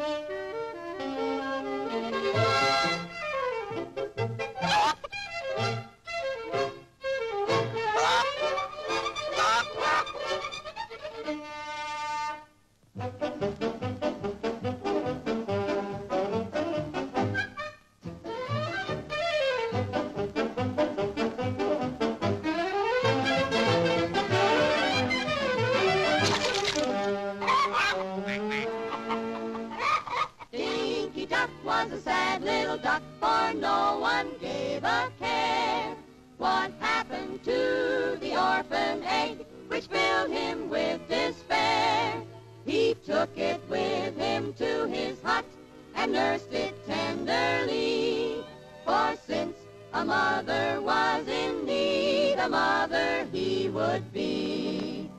Dinky was a sad little duck, for no one gave a care. What happened to the orphan egg, which filled him with despair? He took it with him to his hut and nursed it tenderly. For since a mother was in need, a mother he would be.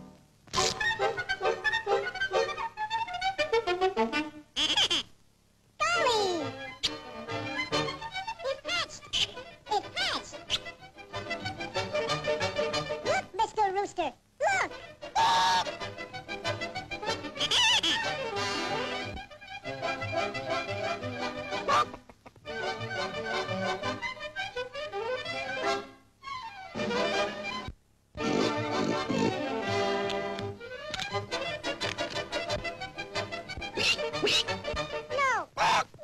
No!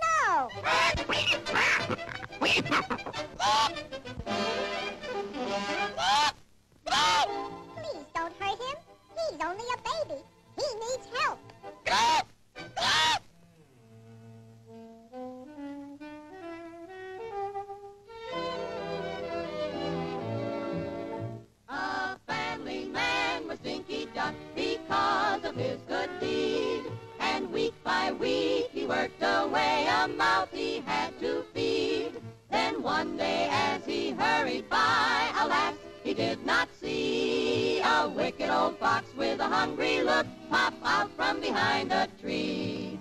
No! mouth he had to feed. Then one day as he hurried by, alas, he did not see a wicked old fox with a hungry look pop out from behind a tree.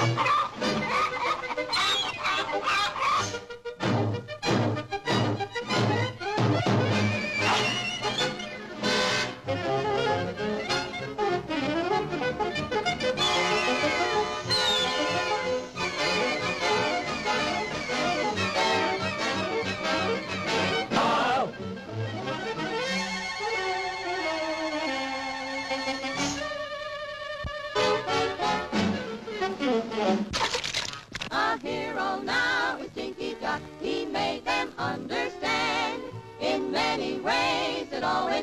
A Ways it pays.